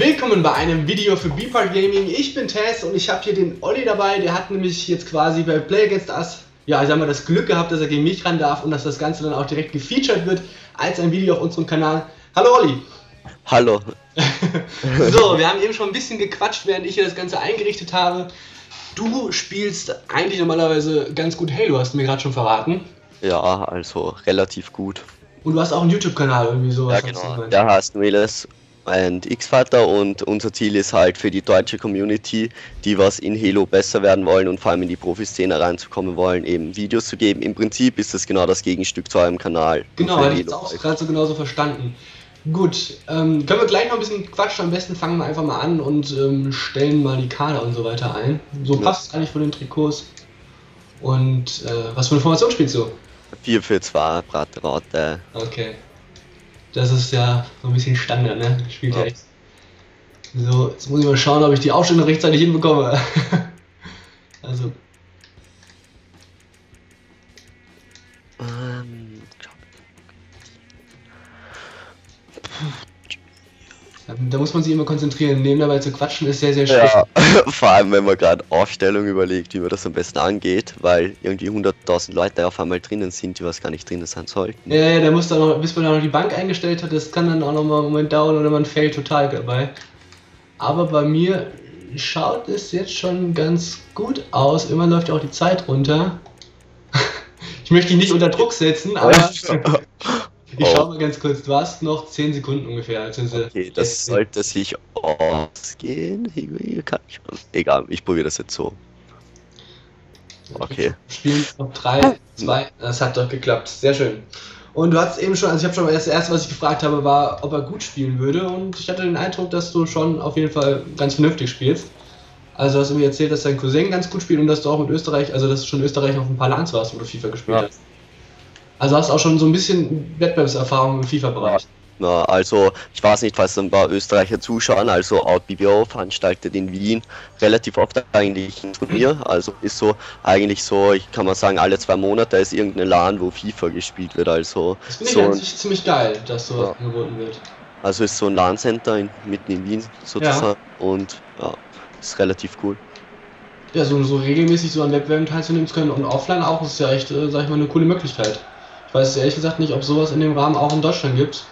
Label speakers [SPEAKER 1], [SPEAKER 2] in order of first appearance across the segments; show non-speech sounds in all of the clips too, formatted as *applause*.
[SPEAKER 1] Willkommen bei einem Video für Beepart Gaming. Ich bin Tess und ich habe hier den Olli dabei. Der hat nämlich jetzt quasi bei Play Against Us, ja, ich sag mal, das Glück gehabt, dass er gegen mich ran darf und dass das Ganze dann auch direkt gefeatured wird als ein Video auf unserem Kanal. Hallo Olli!
[SPEAKER 2] Hallo. *laughs*
[SPEAKER 1] so, wir haben eben schon ein bisschen gequatscht, während ich hier das Ganze eingerichtet habe. Du spielst eigentlich normalerweise ganz gut Halo, hast du mir gerade schon verraten.
[SPEAKER 2] Ja, also relativ gut.
[SPEAKER 1] Und du hast auch einen YouTube-Kanal irgendwie so.
[SPEAKER 2] Ja, genau. Der heißt Nueles und X-Factor und unser Ziel ist halt für die deutsche Community, die was in Halo besser werden wollen und vor allem in die Profiszene reinzukommen wollen, eben Videos zu geben. Im Prinzip ist das genau das Gegenstück zu eurem Kanal.
[SPEAKER 1] Genau, habe ich jetzt auch gerade so genauso verstanden. Gut, ähm, können wir gleich noch ein bisschen quatschen. Am besten fangen wir einfach mal an und ähm, stellen mal die Kader und so weiter ein. So ja. passt es eigentlich von den Trikots. Und äh, was für eine Formation spielst du?
[SPEAKER 2] 4 für 2, Bratraute.
[SPEAKER 1] Okay. Das ist ja so ein bisschen Standard, ne? Spielt ja echt. So, jetzt muss ich mal schauen, ob ich die Aufstellung rechtzeitig hinbekomme. *laughs* also. Ähm, da muss man sich immer konzentrieren. Neben dabei zu quatschen ist sehr, sehr schwierig. Ja, *laughs*
[SPEAKER 2] vor allem, wenn man gerade Aufstellung überlegt, wie man das am besten angeht, weil irgendwie 100.000 Leute auf einmal drinnen sind, die was gar nicht drinnen sein sollten.
[SPEAKER 1] Ja, ja, da muss dann noch, bis man dann noch die Bank eingestellt hat, das kann dann auch noch mal einen Moment dauern oder man fällt total dabei. Aber bei mir schaut es jetzt schon ganz gut aus. Immer läuft auch die Zeit runter. *laughs* ich möchte dich nicht unter Druck setzen, aber *laughs* Ich oh. schau mal ganz kurz, du hast noch 10 Sekunden ungefähr.
[SPEAKER 2] Also okay, das sollte sich ausgehen. Egal, ich probiere das jetzt so.
[SPEAKER 1] Okay. Spielen noch 3, 2, das hat doch geklappt. Sehr schön. Und du hast eben schon, also ich habe schon mal das erste, was ich gefragt habe, war, ob er gut spielen würde. Und ich hatte den Eindruck, dass du schon auf jeden Fall ganz vernünftig spielst. Also du hast mir erzählt, dass dein Cousin ganz gut spielt und dass du auch mit Österreich, also dass du schon in Österreich auf ein paar Lands warst, wo du FIFA gespielt ja. hast. Also hast du auch schon so ein bisschen Wettbewerbserfahrung im FIFA-Bereich.
[SPEAKER 2] Na, also ich weiß nicht, was ein paar Österreicher zuschauen, also OutBBO veranstaltet in Wien relativ oft eigentlich ein Turnier, also ist so eigentlich so, ich kann mal sagen, alle zwei Monate ist irgendein LAN, wo FIFA gespielt wird, also
[SPEAKER 1] das finde
[SPEAKER 2] so
[SPEAKER 1] ich eigentlich ziemlich geil, dass sowas ja. angeboten wird.
[SPEAKER 2] Also ist so ein LAN-Center mitten in Wien sozusagen ja. und ja, ist relativ cool.
[SPEAKER 1] Ja, so, so regelmäßig so an Wettbewerben teilzunehmen zu können und offline auch, ist ja echt, äh, sag ich mal, eine coole Möglichkeit. Ich weiß ehrlich gesagt nicht, ob sowas in dem Rahmen auch in Deutschland gibt.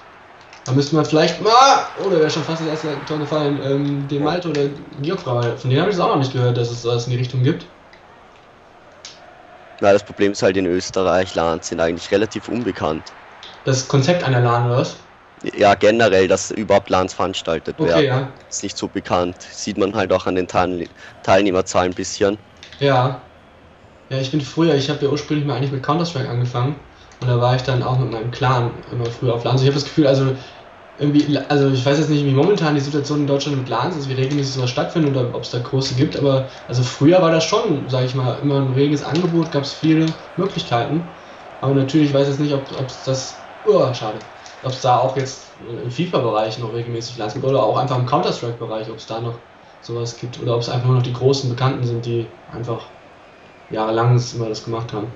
[SPEAKER 1] Da müsste man vielleicht mal, oh, da wäre schon fast das erste Tor gefallen, ähm, den Malte oder Georg fragen. Von denen habe ich es auch noch nicht gehört, dass es sowas in die Richtung gibt.
[SPEAKER 2] Na, das Problem ist halt in Österreich, LANs sind eigentlich relativ unbekannt.
[SPEAKER 1] Das Konzept einer LAN oder was?
[SPEAKER 2] Ja, generell, dass überhaupt LANs veranstaltet okay, werden. Ja. Ist nicht so bekannt. Sieht man halt auch an den Teil Teilnehmerzahlen ein bisschen.
[SPEAKER 1] Ja. Ja, ich bin früher, ich habe ja ursprünglich mal eigentlich mit Counter-Strike angefangen. Und da war ich dann auch mit meinem Clan immer früher auf LANs. Also ich habe das Gefühl, also irgendwie, also ich weiß jetzt nicht, wie momentan die Situation in Deutschland mit LANs ist, wie regelmäßig sowas stattfindet oder ob es da große gibt, aber also früher war das schon, sage ich mal, immer ein reges Angebot, gab es viele Möglichkeiten. Aber natürlich weiß ich jetzt nicht, ob es das, oh, schade, ob es da auch jetzt im FIFA-Bereich noch regelmäßig LANs gibt oder auch einfach im Counter-Strike-Bereich, ob es da noch sowas gibt oder ob es einfach nur noch die großen Bekannten sind, die einfach jahrelang immer das gemacht haben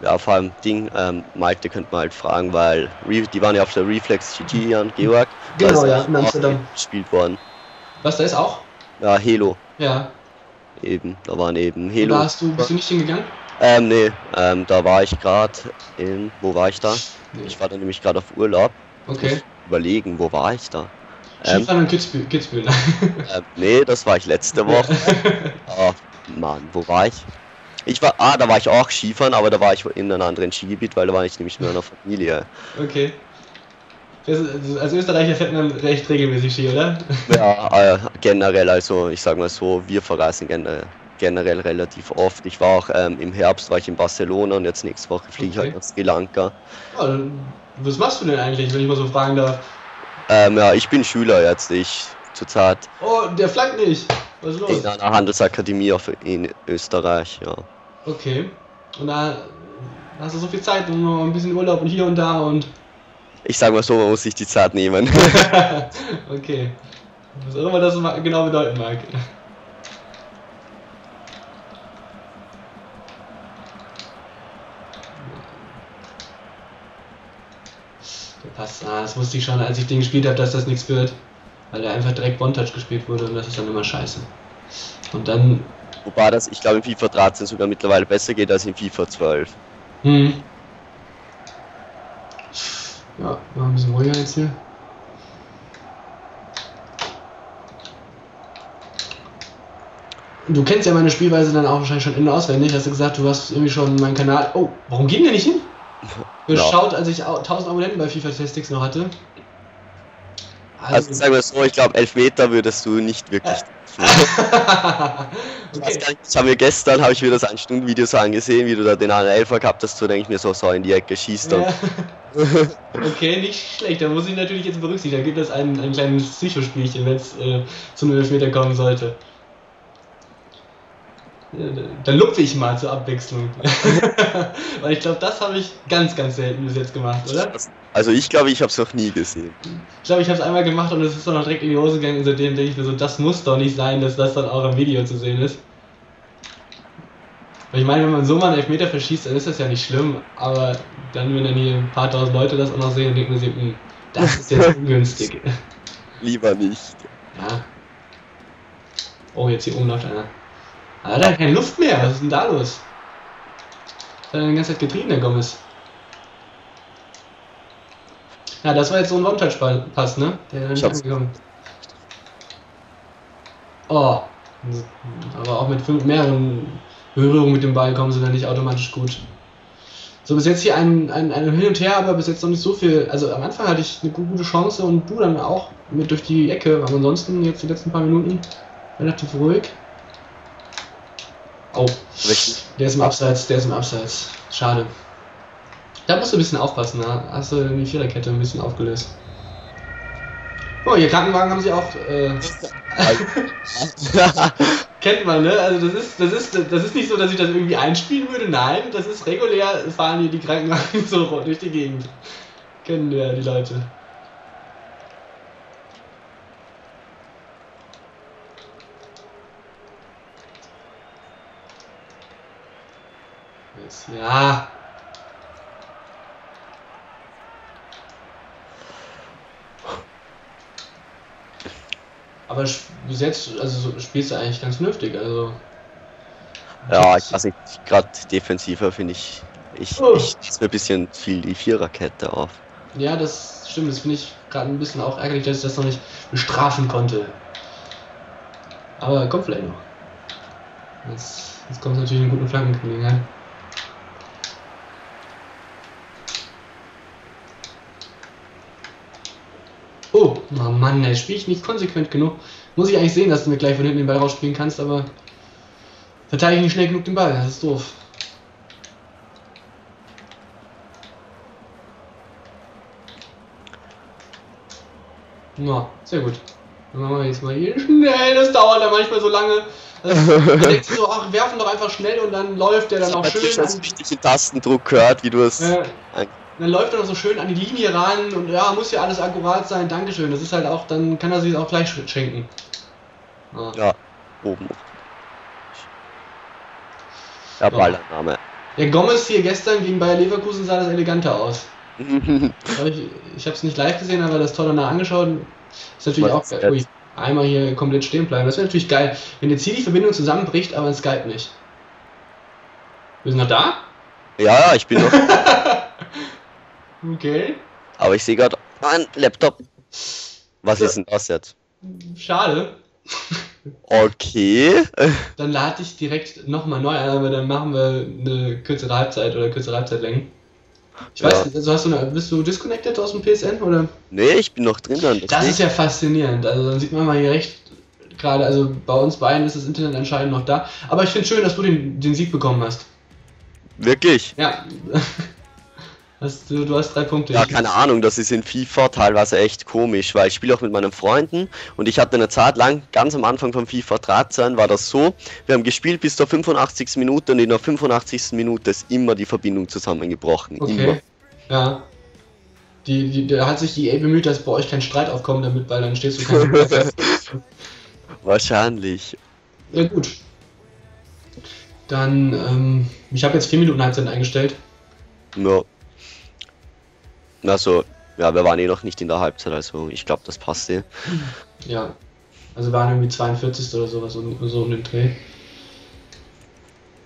[SPEAKER 2] ja, vor allem Ding, ähm, Malte könnte man halt fragen, weil die waren ja auf der Reflex GT hier in Georg.
[SPEAKER 1] Genau, ja, in Amsterdam.
[SPEAKER 2] Gespielt worden.
[SPEAKER 1] Was, da ist auch?
[SPEAKER 2] Ja, Halo.
[SPEAKER 1] Ja.
[SPEAKER 2] Eben, da waren eben Halo.
[SPEAKER 1] Da hast du, bist du nicht hingegangen?
[SPEAKER 2] Ähm, nee, ähm, da war ich gerade in, wo war ich da? Nee. Ich war da nämlich gerade auf Urlaub.
[SPEAKER 1] Okay.
[SPEAKER 2] Überlegen, wo war ich da?
[SPEAKER 1] Ähm, in Kitzbühel. Kitzbühel.
[SPEAKER 2] ähm, nee, das war ich letzte *laughs* Woche. oh, Mann, wo war ich? Ich war, ah, da war ich auch Skifahren, aber da war ich in einem anderen Skigebiet, weil da war ich nämlich mit meiner Familie.
[SPEAKER 1] Okay. als Österreicher fährt man recht regelmäßig Ski, oder?
[SPEAKER 2] Ja, äh, generell, also ich sag mal so, wir verreisen generell, generell relativ oft. Ich war auch ähm, im Herbst war ich in Barcelona und jetzt nächste Woche fliege ich halt nach Sri Lanka.
[SPEAKER 1] Ja, was machst du denn eigentlich, wenn ich mal so fragen darf?
[SPEAKER 2] Ähm, ja, ich bin Schüler jetzt, ich zurzeit.
[SPEAKER 1] Oh, der flankt nicht. Was ist los?
[SPEAKER 2] In einer Handelsakademie in Österreich, ja.
[SPEAKER 1] Okay. Und da hast du so viel Zeit und noch ein bisschen Urlaub und hier und da und.
[SPEAKER 2] Ich sag mal so, man muss sich die Zeit nehmen. *laughs* *laughs*
[SPEAKER 1] okay. Was auch immer das genau bedeuten mag. Passt, ah, das wusste ich schon, als ich den gespielt habe, dass das nichts wird. Weil er einfach direkt One-Touch gespielt wurde und das ist dann immer scheiße. Und dann.
[SPEAKER 2] Wobei das, ich glaube, in FIFA 13 sogar mittlerweile besser geht als in FIFA 12.
[SPEAKER 1] Hm. Ja, mal ein bisschen ruhiger jetzt hier. Du kennst ja meine Spielweise dann auch wahrscheinlich schon in- und auswendig. Hast du gesagt, du hast irgendwie schon meinen Kanal. Oh, warum ging der nicht hin? *laughs* Geschaut, als ich au- 1000 Abonnenten bei FIFA Tactics noch hatte.
[SPEAKER 2] Also sagen wir so, ich glaube, Elfmeter würdest du nicht wirklich. *laughs* *laughs* Ich weiß
[SPEAKER 1] okay.
[SPEAKER 2] das haben wir gestern, habe ich mir das ein Stunden Video so angesehen, wie du da den einen Elfer gehabt hast, so denke ich mir so, so in die Ecke schießt
[SPEAKER 1] Ja. *laughs* okay, nicht schlecht. Da muss ich natürlich jetzt berücksichtigen. Da gibt es ein, ein kleines Psychospielchen, wenn es äh, zu einem Elfmeter kommen sollte. Ja, da- lupfe ich mal zur Abwechslung. *laughs* Weil ich glaube, das habe ich ganz, ganz selten bis jetzt gemacht, oder?
[SPEAKER 2] Also ich glaube, ich habe es noch nie gesehen.
[SPEAKER 1] Ich glaube, ich habe es einmal gemacht und es ist dann noch direkt in die Hose gegangen und seitdem denke ich mir so, das muss doch nicht sein, dass das dann auch im Video zu sehen ist. Weil ich meine, wenn man so mal einen Elfmeter verschießt, dann ist das ja nicht schlimm, aber dann, wenn dann hier ein paar tausend Leute das auch noch sehen, denken sie, "Hm, das ist jetzt *laughs* ungünstig.
[SPEAKER 2] Lieber nicht.
[SPEAKER 1] Ja. Oh, jetzt hier oben läuft einer. Ah, da hat er keine Luft mehr, was ist denn da los? Hat er die ganze Zeit getrieben, der Gomez? Ja, das war jetzt so ein One-Touch-Pass, ne? Der ist
[SPEAKER 2] Ich
[SPEAKER 1] nicht angekommen. Oh. Aber auch mit fünf mehreren Berührungen mit dem Ball kommen sie dann nicht automatisch gut. So, bis jetzt hier ein, ein, ein Hin und Her, aber bis jetzt noch nicht so viel. Also am Anfang hatte ich eine gu- gute Chance und du dann auch mit durch die Ecke, aber ansonsten jetzt die letzten paar Minuten relativ ruhig. Oh,
[SPEAKER 2] Richtig.
[SPEAKER 1] der ist im Abseits, der ist im Abseits. Schade. Da musst du ein bisschen aufpassen, da hast du die Viererkette ein bisschen aufgelöst. Oh, hier Krankenwagen haben sie auch. Äh, *laughs* kennt man, ne? Also das ist, das ist, das ist nicht so, dass ich das irgendwie einspielen würde. Nein, das ist regulär, fahren hier die Krankenwagen *laughs* so durch die Gegend. Kennen ja die Leute. Jetzt, Ja. Aber bis jetzt, also so spielst du eigentlich ganz vernünftig, also.
[SPEAKER 2] ja, ich weiß nicht, gerade defensiver finde ich, ich,
[SPEAKER 1] Oh.
[SPEAKER 2] ich mir ein bisschen viel die Viererkette auf.
[SPEAKER 1] Ja, das stimmt. Das finde ich gerade ein bisschen auch ärgerlich, dass ich das noch nicht bestrafen konnte. Aber kommt vielleicht noch. Jetzt, jetzt kommt natürlich eine gute Flankengelegenheit. Oh, oh Mann, ey, spiele ich nicht konsequent genug. Muss ich eigentlich sehen, dass du mir gleich von hinten den Ball rausspielen kannst, aber verteidige ich nicht schnell genug den Ball. Das ist doof. Ja, sehr gut. Dann machen wir jetzt mal hier *laughs* schnell. Das dauert dann manchmal so lange. Man denkt sich so, ach, werfen doch einfach schnell und dann läuft der dann auch
[SPEAKER 2] Ich
[SPEAKER 1] schön.
[SPEAKER 2] schon
[SPEAKER 1] An,
[SPEAKER 2] richtig den Tastendruck gehört, wie du es.
[SPEAKER 1] äh,
[SPEAKER 2] ein-
[SPEAKER 1] dann läuft er noch so schön an die Linie ran und ja, muss ja alles akkurat sein. Dankeschön. Das ist halt auch, dann kann er sich auch gleich sch- schenken. Ja.
[SPEAKER 2] Ja, oben. Ja, Ballannahme.
[SPEAKER 1] Der Gomez hier gestern gegen Bayer Leverkusen sah das eleganter aus. *laughs* Ich ich habe es nicht live gesehen, aber das Tor danach angeschaut. Ist natürlich
[SPEAKER 2] Was
[SPEAKER 1] auch geil. Ui, einmal hier komplett stehen bleiben. Das wäre natürlich geil, wenn jetzt hier die Verbindung zusammenbricht, aber in Skype nicht. Wir sind noch da?
[SPEAKER 2] ja, ja, ich bin noch. *laughs*
[SPEAKER 1] Okay.
[SPEAKER 2] Aber ich sehe gerade ein Laptop. Was ist denn das jetzt?
[SPEAKER 1] Schade.
[SPEAKER 2] Okay. *laughs*
[SPEAKER 1] Dann lade ich direkt nochmal neu ein, aber dann machen wir eine kürzere Halbzeit oder kürzere Halbzeitlängen. Ich
[SPEAKER 2] Ja.
[SPEAKER 1] weiß nicht, also hast du eine, bist du disconnected aus dem PSN oder?
[SPEAKER 2] Nee, ich bin noch drin dann.
[SPEAKER 1] Das ist ja faszinierend. Also dann sieht man mal hier recht gerade, also bei uns beiden ist das Internet anscheinend noch da. Aber ich finde schön, dass du den, den Sieg bekommen hast.
[SPEAKER 2] Wirklich.
[SPEAKER 1] Ja. *laughs* Hast du, du hast drei Punkte.
[SPEAKER 2] Ja, keine Ahnung, das ist in FIFA teilweise echt komisch, weil ich spiele auch mit meinen Freunden und ich hatte eine Zeit lang, ganz am Anfang von FIFA 13 war das so, wir haben gespielt bis zur 85. Minute und in der 85. Minute ist immer die Verbindung zusammengebrochen. Immer.
[SPEAKER 1] Okay. Ja. Die, die, da hat sich die EA bemüht, dass bei euch kein Streit aufkommt damit, weil dann stehst du kein *laughs*
[SPEAKER 2] Wahrscheinlich.
[SPEAKER 1] Ja gut. Dann, ähm, ich habe jetzt vier Minuten Halbzeit eingestellt.
[SPEAKER 2] Ja. Also, ja, wir waren eh noch nicht in der Halbzeit, also ich glaube, das passt eh. *laughs*
[SPEAKER 1] Ja. Also wir waren irgendwie 42. oder sowas, so, so um den Dreh.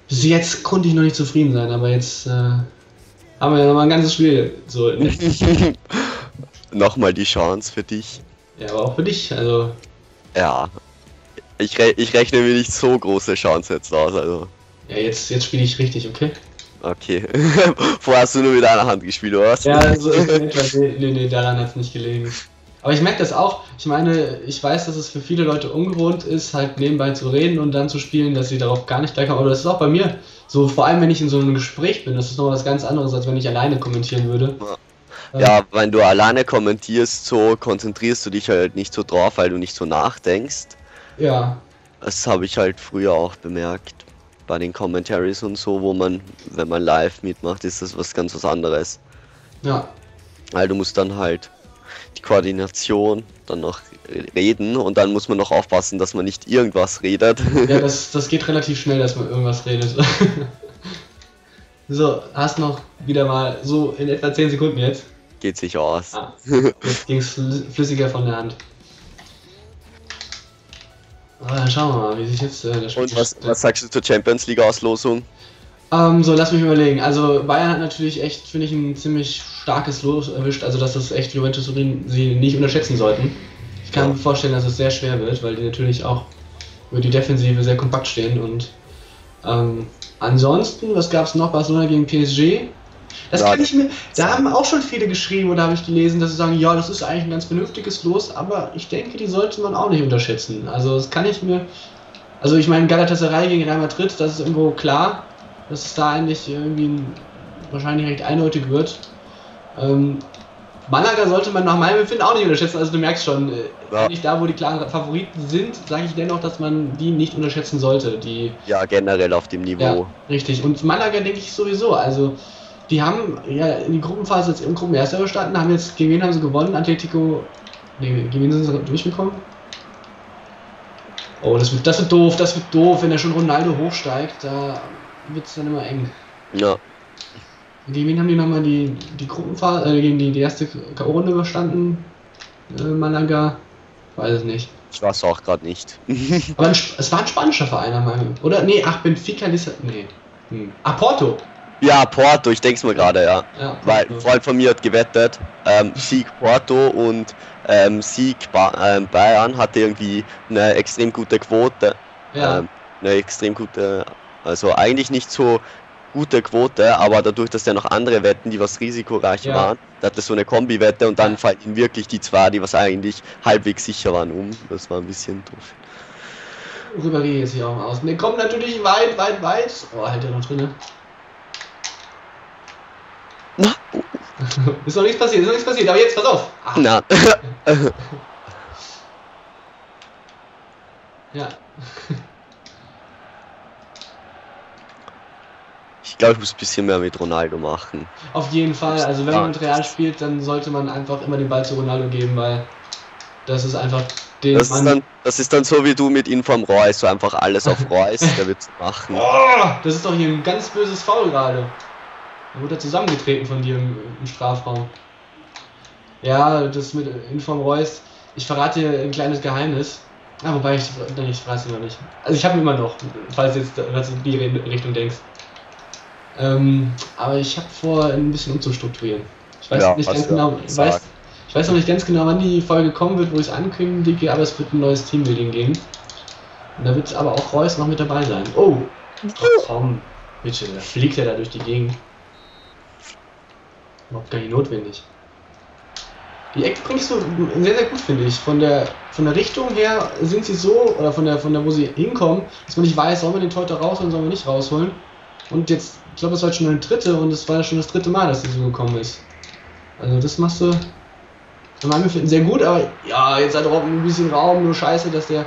[SPEAKER 1] Bis jetzt konnte ich noch nicht zufrieden sein, aber jetzt äh, haben wir ja nochmal ein ganzes Spiel. So, *laughs*
[SPEAKER 2] nochmal die Chance für dich.
[SPEAKER 1] Ja, aber auch für dich, also.
[SPEAKER 2] Ja. Ich, re ich rechne mir nicht so große Chance jetzt aus, also.
[SPEAKER 1] Ja, jetzt, jetzt spiele ich richtig, okay?
[SPEAKER 2] Okay. *laughs* Vorher hast du nur mit einer Hand gespielt, oder was?
[SPEAKER 1] Ja, also *laughs* nee, nee, daran hat es nicht gelegen. Aber ich merke das auch. Ich meine, ich weiß, dass es für viele Leute ungewohnt ist, halt nebenbei zu reden und dann zu spielen, dass sie darauf gar nicht klarkommen. Aber das ist auch bei mir so, vor allem wenn ich in so einem Gespräch bin. Das ist noch was ganz anderes, als wenn ich alleine kommentieren würde.
[SPEAKER 2] Ja. ja, wenn du alleine kommentierst, so konzentrierst du dich halt nicht so drauf, weil du nicht so nachdenkst.
[SPEAKER 1] Ja.
[SPEAKER 2] Das habe ich halt früher auch bemerkt bei den Commentaries und so, wo man, wenn man live mitmacht, ist das was ganz was anderes.
[SPEAKER 1] Ja.
[SPEAKER 2] Weil du musst dann halt die Koordination, dann noch reden und dann muss man noch aufpassen, dass man nicht irgendwas redet.
[SPEAKER 1] Ja, *laughs* das, das geht relativ schnell, dass man irgendwas redet. *laughs* so, hast noch wieder mal so in etwa 10 Sekunden jetzt.
[SPEAKER 2] Geht sich aus.
[SPEAKER 1] Ah, jetzt ging es flüssiger von der Hand. Dann schauen wir mal, wie sich jetzt äh,
[SPEAKER 2] das Spiel Und was, was sagst du zur Champions League Auslosung?
[SPEAKER 1] Ähm, so, lass mich überlegen. Also Bayern hat natürlich echt, finde ich, ein ziemlich starkes Los erwischt, also dass das echt Juventus Turin sie nicht unterschätzen sollten. Ich kann ja. mir vorstellen, dass es sehr schwer wird, weil die natürlich auch über die Defensive sehr kompakt stehen und ähm, ansonsten, was gab es noch? Barcelona gegen PSG. Das ja, kann ich mir. Da haben auch schon viele geschrieben oder habe ich gelesen, dass sie sagen, ja, das ist eigentlich ein ganz vernünftiges Los, aber ich denke, die sollte man auch nicht unterschätzen. Also das kann ich mir. Also ich meine, Galatasaray gegen Real Madrid, das ist irgendwo klar, dass es da eigentlich irgendwie wahrscheinlich recht eindeutig wird. Ähm, Malaga sollte man nach meinem Empfinden auch nicht unterschätzen. Also du merkst schon, äh, ja. nicht da, wo die klaren Favoriten sind, sage ich dennoch, dass man die nicht unterschätzen sollte. Die,
[SPEAKER 2] ja, generell auf dem Niveau. Ja,
[SPEAKER 1] richtig. Und Malaga denke ich sowieso. Also die haben ja in die Gruppenphase jetzt im Gruppenerster überstanden, haben jetzt, gegen wen haben sie gewonnen? Atletico. Ne, gegen wen sind sie durchgekommen? Oh, das wird, das wird doof, das wird doof, wenn er schon Ronaldo hochsteigt, da wird es dann immer eng.
[SPEAKER 2] Ja.
[SPEAKER 1] Gegen wen haben die nochmal die, die Gruppenphase, äh, gegen die, die erste K.O.-Runde überstanden? Äh, Malaga? Weiß es nicht.
[SPEAKER 2] Ich weiß auch gerade nicht.
[SPEAKER 1] Aber ein, es war ein spanischer Verein, oder? Nee, ach, Benfica Lissabon. Nee. Hm. Ah, Porto.
[SPEAKER 2] Ja, Porto, ich denke es mir gerade, ja. ja Weil ein Freund von mir hat gewettet, ähm, Sieg Porto und ähm, Sieg ba ähm, Bayern hatte irgendwie eine extrem gute Quote. Ja. Ähm, eine extrem gute, also eigentlich nicht so gute Quote, aber dadurch, dass er noch andere Wetten, die was risikoreich ja. waren, da hat er so eine Kombi-Wette und dann fallen ihm wirklich die zwei, die was eigentlich halbwegs sicher waren, um. Das war ein bisschen doof.
[SPEAKER 1] Rüberie ist hier auch aus. Wir kommen natürlich weit, weit, weit. Oh, halt ja noch drinne. Na. ist noch nichts passiert, ist noch nichts passiert, aber jetzt pass auf.
[SPEAKER 2] Ach. Na. *laughs*
[SPEAKER 1] ja.
[SPEAKER 2] Ich glaube, ich muss ein bisschen mehr mit Ronaldo machen.
[SPEAKER 1] Auf jeden Fall. Also wenn man mit Real spielt, dann sollte man einfach immer den Ball zu Ronaldo geben, weil das ist einfach
[SPEAKER 2] den das Ist dann, das ist dann so wie du mit Inform Reus, so einfach alles auf *laughs* Reus, der wird's machen.
[SPEAKER 1] Oh, das ist doch hier ein ganz böses Foul gerade. Da wurde er zusammengetreten von dir im, im, Strafraum. Ja, das mit Inform Reus. Ich verrate dir ein kleines Geheimnis. Ah, wobei ich, nein, ich verrate es noch nicht. Also ich habe ihn immer noch, falls du jetzt in die Richtung denkst. Ähm, aber ich habe vor, ein bisschen umzustrukturieren. Ich weiß ja, nicht ganz genau, ich weiß, ich weiß noch nicht ganz genau, wann die Folge kommen wird, wo ich es ankündige, aber es wird ein neues Teambuilding geben. Und da wird aber auch Reus noch mit dabei sein. Oh! oh komm, bitte, da fliegt er da durch die Gegend. Überhaupt gar nicht notwendig. Die Ecke bringst du sehr, sehr gut, finde ich. Von der, von der Richtung her sind sie so, oder von der, von der, wo sie hinkommen, dass man nicht weiß, sollen wir den Torhüter rausholen, sollen wir nicht rausholen. Und jetzt, ich glaube, das war jetzt schon eine dritte und es war ja schon das dritte Mal, dass sie so gekommen ist. Also das machst du von meinem Empfinden sehr gut, aber ja, jetzt hat Robben ein bisschen Raum, nur scheiße, dass der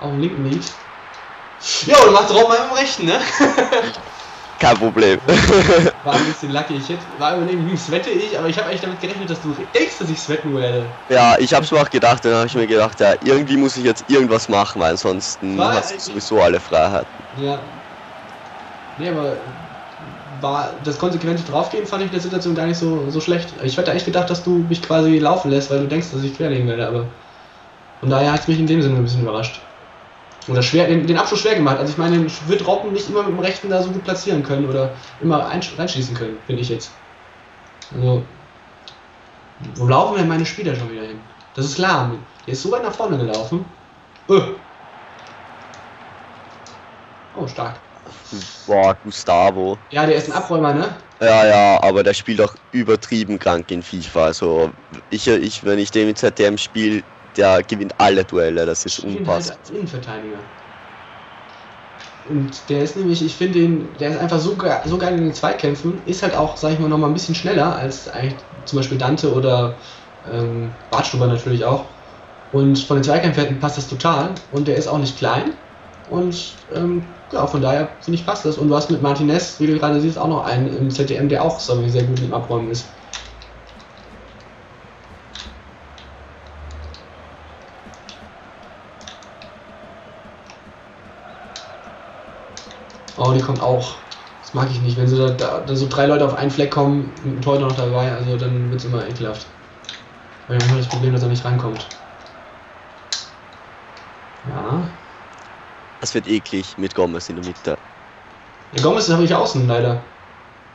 [SPEAKER 1] auf dem linken liegt. Ja, und macht Robben einfach im rechten, ne? *laughs*
[SPEAKER 2] Kein Problem. *laughs*
[SPEAKER 1] War ein bisschen lucky. Ich hätte, war überlegen, wie swette ich, aber ich habe eigentlich damit gerechnet, dass du denkst, dass ich sweaten werde.
[SPEAKER 2] Ja, ich hab's mir auch gedacht, dann habe ich mir gedacht, ja, irgendwie muss ich jetzt irgendwas machen, weil ansonsten war, hast du sowieso alle Freiheiten.
[SPEAKER 1] Ja, Nee, aber war das konsequente Draufgehen fand ich in der Situation gar nicht so, so schlecht. Ich hätte echt gedacht, dass du mich quasi laufen lässt, weil du denkst, dass ich querlegen werde, aber von daher hat es mich in dem Sinne ein bisschen überrascht. Oder schwer, den, den Abschluss schwer gemacht. Also ich meine, wird Robben nicht immer mit dem Rechten da so gut platzieren können oder immer reinschießen können, finde ich jetzt. Also, wo laufen denn meine Spieler schon wieder hin? Das ist klar. Der ist so weit nach vorne gelaufen. Öh. Oh, stark.
[SPEAKER 2] Boah, Gustavo.
[SPEAKER 1] Ja, der ist ein Abräumer, ne?
[SPEAKER 2] Ja, ja, aber der spielt auch übertrieben krank in FIFA. Also ich, ich wenn ich den mit ZDM spiele, der gewinnt alle Duelle. Das ist
[SPEAKER 1] halt
[SPEAKER 2] unpassend.
[SPEAKER 1] als Innenverteidiger. Und der ist nämlich, ich finde ihn, der ist einfach so, ge- so geil in den Zweikämpfen, ist halt auch, sag ich mal, nochmal ein bisschen schneller als eigentlich zum Beispiel Dante oder ähm, Bartstuber natürlich auch. Und von den Zweikämpfen passt das total. Und der ist auch nicht klein. Und ähm, ja, von daher finde ich passt das. Und du hast mit Martinez, wie du gerade siehst, auch noch einen im ZDM, der auch so sehr gut im Abräumen ist. Oh, die kommt auch. Das mag ich nicht, wenn so, da, da, da so drei Leute auf einen Fleck kommen, mit dem Torhüter noch dabei, also dann wird es immer ekelhaft. Weil wir haben halt das Problem, dass er nicht rankommt. Ja.
[SPEAKER 2] Das wird eklig mit Gomez in der Mitte.
[SPEAKER 1] Der Gomez habe ich außen leider.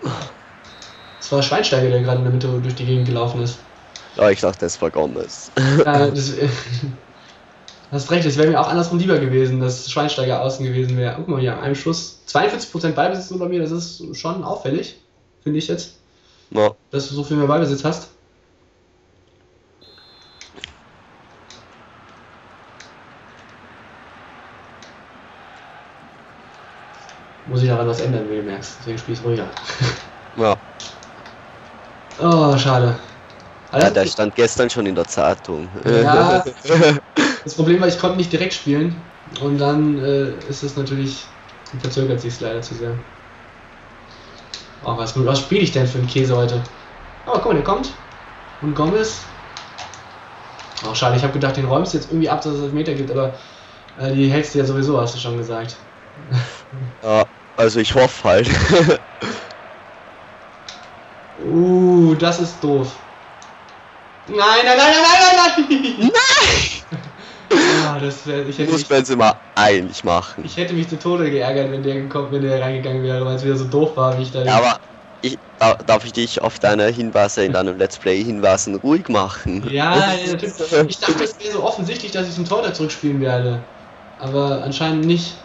[SPEAKER 1] Das war Schweinsteiger, der gerade in der Mitte durch die Gegend gelaufen ist.
[SPEAKER 2] Ja, ich dachte, es war Gomez.
[SPEAKER 1] äh, *laughs* das, *laughs* hast recht, es wäre mir auch andersrum lieber gewesen, dass Schweinsteiger außen gewesen wäre. Guck mal hier, einem Schuss. 42% Ballbesitz nur bei mir, das ist schon auffällig, finde ich jetzt,
[SPEAKER 2] Ja,
[SPEAKER 1] dass du so viel mehr Ballbesitz hast. Muss ich daran was ändern, wie du merkst. Deswegen spiele ich ruhiger. *laughs*
[SPEAKER 2] ja.
[SPEAKER 1] Oh, schade.
[SPEAKER 2] ja
[SPEAKER 1] Alles
[SPEAKER 2] der stand gestern schon in der Zeitung.
[SPEAKER 1] Ja. *laughs* Das Problem war, ich konnte nicht direkt spielen und dann äh, ist es natürlich, verzögert sich leider zu sehr. Oh, was, was spiele ich denn für einen Käse heute? Oh, guck mal, der kommt. Und Gomez. Oh, schade, ich habe gedacht, den räumst du jetzt irgendwie ab, dass es Meter gibt, aber äh, die hältst du ja sowieso, hast du schon gesagt. *laughs*
[SPEAKER 2] ja, also ich hoffe halt. *laughs*
[SPEAKER 1] Uh, das ist doof. Nein, nein, nein, nein, nein, nein, nein! *laughs* Nein! Das wär, ich,
[SPEAKER 2] muss
[SPEAKER 1] mich,
[SPEAKER 2] Benzema eigentlich machen.
[SPEAKER 1] ich hätte mich zu Tode geärgert, wenn der gekommen, wenn der reingegangen wäre, weil es wieder so doof war, wie ich da.
[SPEAKER 2] Ja, aber ich, da, darf ich dich auf deine Hinweise in deinem Let's Play hinweisen ruhig machen?
[SPEAKER 1] Ja, *laughs* ja, natürlich. Ich dachte, es wäre so offensichtlich, dass ich zum Tor da zurückspielen werde. Aber anscheinend nicht.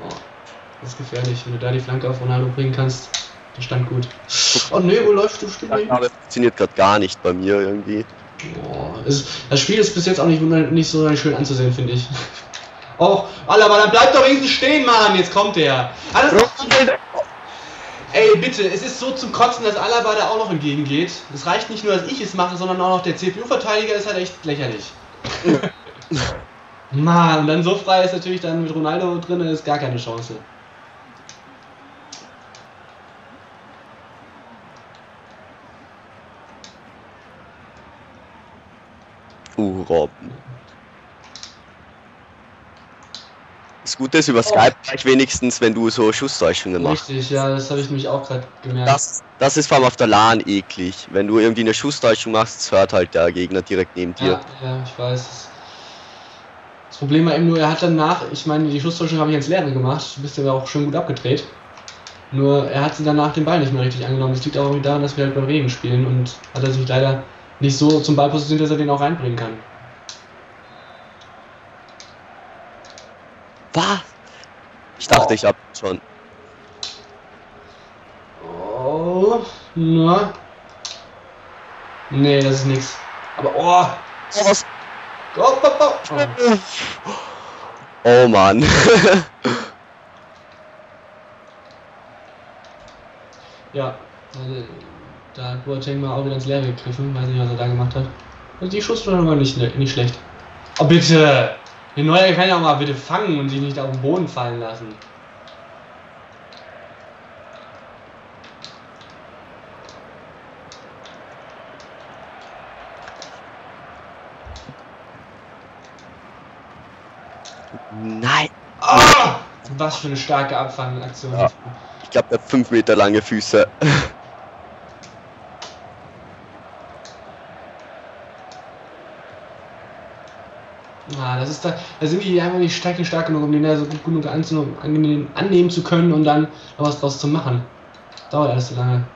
[SPEAKER 1] Oh, das ist gefährlich, wenn du da die Flanke auf Ronaldo bringen kannst. Der stand gut. Oh ne, wo läuft du? Stimmt
[SPEAKER 2] Ja, das funktioniert gerade gar nicht bei mir irgendwie.
[SPEAKER 1] Boah, es, das Spiel ist bis jetzt auch nicht, nicht so schön anzusehen, finde ich. *laughs* Oh, Alter, dann bleib doch wenigstens stehen, Mann! Jetzt kommt der. Alles Ey, bitte, es ist so zum Kotzen, dass Alaba da auch noch entgegengeht. Es reicht nicht nur, dass ich es mache, sondern auch noch der CPU-Verteidiger ist halt echt lächerlich. *laughs* Mann, dann so frei ist natürlich dann mit Ronaldo drin, ist gar keine Chance.
[SPEAKER 2] Uh, Robben. Das Gute ist über Skype gleich wenigstens, wenn du so Schusstäuschungen machst.
[SPEAKER 1] Richtig, ja, das habe ich mich auch gerade gemerkt.
[SPEAKER 2] Das, das ist vor allem auf der LAN eklig. Wenn du irgendwie eine Schusstäuschung machst, das hört halt der Gegner direkt neben dir.
[SPEAKER 1] Ja, ja, ich weiß. Das Problem war eben nur, er hat danach, ich meine, die Schusstäuschung habe ich ins Leere gemacht, du bist ja auch schön gut abgedreht. Nur er hat sie danach den Ball nicht mehr richtig angenommen. Das liegt auch irgendwie daran, dass wir halt beim Regen spielen und hat er sich leider nicht so zum Ball positioniert, dass er den auch reinbringen kann.
[SPEAKER 2] Was? Ich dachte,
[SPEAKER 1] Oh.
[SPEAKER 2] ich hab schon.
[SPEAKER 1] Oh, na. Nee, das ist nix. Aber oh!
[SPEAKER 2] Oh, was?
[SPEAKER 1] Oh, oh, oh. oh.
[SPEAKER 2] Oh Mann. *laughs*
[SPEAKER 1] Ja, also, da hat Boateng mal auch wieder ins Leere gegriffen. Weiß nicht, was er da gemacht hat. Also die Schussstellung war nicht, nicht schlecht. Oh bitte! Der Neuer kann ja auch mal bitte fangen und sich nicht auf den Boden fallen lassen.
[SPEAKER 2] Nein.
[SPEAKER 1] Oh, was für eine starke Abfangaktion.
[SPEAKER 2] Ja. Ich glaube, der hat 5 Meter lange Füße.
[SPEAKER 1] Ah, das ist da, da sind die einfach nicht stark, stark genug, um den da so gut genug anzunehmen, annehmen, annehmen zu können und dann noch was draus zu machen. Dauert alles so lange.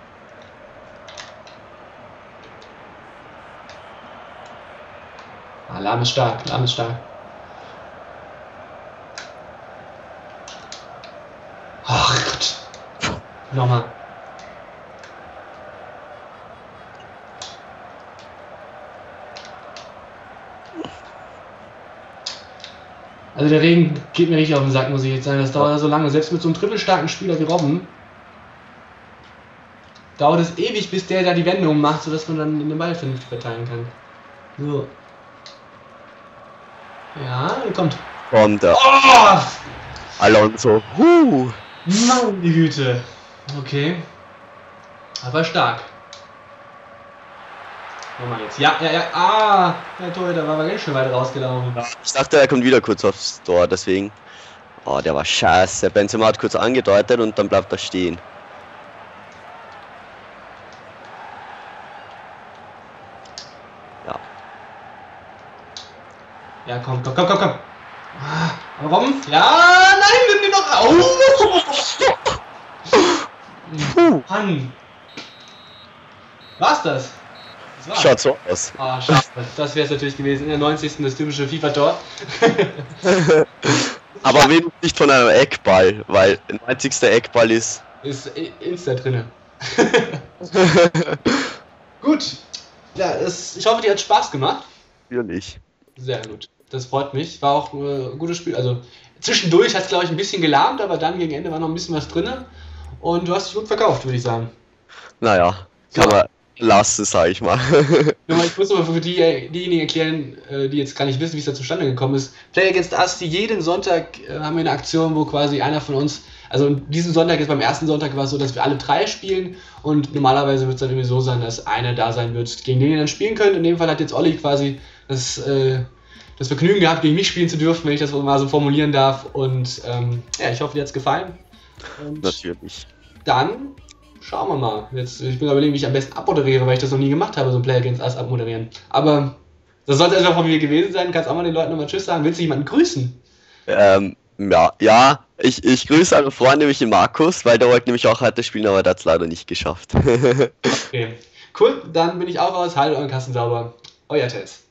[SPEAKER 1] Ah, Lahm ist stark, Lahm ist stark. Ach Gott. Nochmal. Also der Regen geht mir richtig auf den Sack, muss ich jetzt sagen. Das dauert so lange. Selbst mit so einem trippelstarken Spieler wie Robben dauert es ewig, bis der da die Wendung macht, sodass man dann den Ball vernünftig verteilen kann. So. Ja, kommt.
[SPEAKER 2] Kommt der
[SPEAKER 1] Oh!
[SPEAKER 2] Alonso. Huh.
[SPEAKER 1] Meine Güte. Okay. Aber stark. Nochmal jetzt. Ja, ja, ja. Ah, der Torhüter war aber ganz schön weit rausgelaufen.
[SPEAKER 2] Ich dachte, er kommt wieder kurz aufs Tor, deswegen. Oh, der war scheiße. Benzema hat kurz angedeutet und dann bleibt er stehen. Ja.
[SPEAKER 1] Ja, komm, komm, komm, komm, komm. Ah, Warum? Ja, nein, nimm den noch. Oh!
[SPEAKER 2] Puh.
[SPEAKER 1] Mann. War's das?
[SPEAKER 2] Schaut so aus.
[SPEAKER 1] Ah, schade. Das wäre es natürlich gewesen. In der 90. das typische FIFA-Tor. *laughs*
[SPEAKER 2] Aber wenigstens nicht von einem Eckball, weil ein 90. Eckball ist.
[SPEAKER 1] Ist Insta drinne. *laughs* Gut. Ja, es, ich hoffe, dir hat Spaß gemacht.
[SPEAKER 2] Natürlich.
[SPEAKER 1] Sehr gut. Das freut mich. War auch äh, ein gutes Spiel. Also zwischendurch hat es, glaube ich, ein bisschen gelahmt, aber dann gegen Ende war noch ein bisschen was drinne. Und du hast dich gut verkauft, würde ich sagen.
[SPEAKER 2] Naja, kann
[SPEAKER 1] So.
[SPEAKER 2] man lassen, sag ich mal. *laughs*
[SPEAKER 1] Nur mal, ich muss aber für die, diejenigen erklären, äh, die jetzt gar nicht wissen, wie es da zustande gekommen ist. Play Against Us, die jeden Sonntag äh, haben wir eine Aktion, wo quasi einer von uns, also diesen Sonntag ist beim ersten Sonntag war es so, dass wir alle drei spielen und normalerweise wird es dann irgendwie so sein, dass einer da sein wird, gegen den ihr dann spielen könnt. In dem Fall hat jetzt Olli quasi das, äh, das Vergnügen gehabt, gegen mich spielen zu dürfen, wenn ich das mal so formulieren darf. Und ähm, ja, ich hoffe, dir hat es gefallen. Und
[SPEAKER 2] Natürlich.
[SPEAKER 1] dann schauen wir mal. Jetzt, ich bin überlegen, wie ich am besten abmoderiere, weil ich das noch nie gemacht habe, so ein Player Against Us abmoderieren. Aber das sollte erstmal von mir gewesen sein. Kannst auch mal den Leuten nochmal Tschüss sagen. Willst du jemanden grüßen?
[SPEAKER 2] Ähm, ja, ja, ich, ich grüße einen Freund, nämlich den Markus, weil der wollte nämlich auch heute spielen, aber der hat es leider nicht geschafft. *laughs*
[SPEAKER 1] Okay. Cool, dann bin ich auch raus. Hallo, euren Kassensauber. Euer Tess.